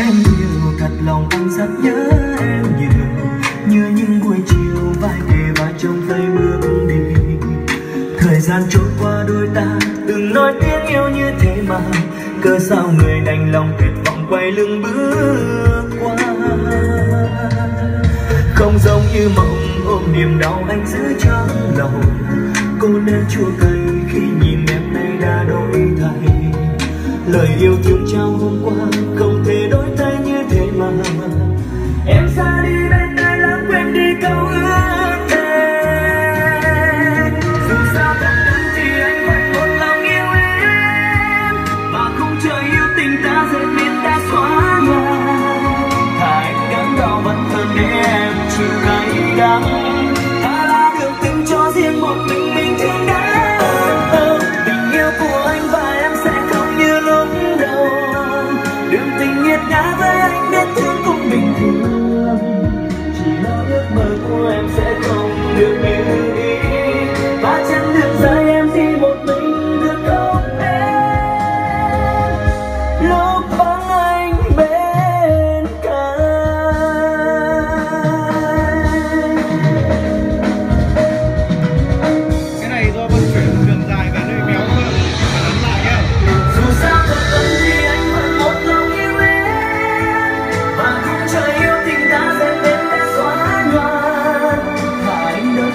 em nhiều thật lòng anh rất nhớ em nhiều. Như những buổi chiều vai kề vai trong tay bước đi. Thời gian trôi qua đôi ta từng nói tiếng yêu như thế mà. Cớ sao người đành lòng tuyệt vọng quay lưng bước qua. Không giống như mộng, ôm niềm đau anh giữ trong lòng. Cô nên chua cay khi nhìn lời yêu thương trao hôm qua không thể đổi thay như thế mà. Em ra đi đây.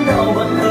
到温暖。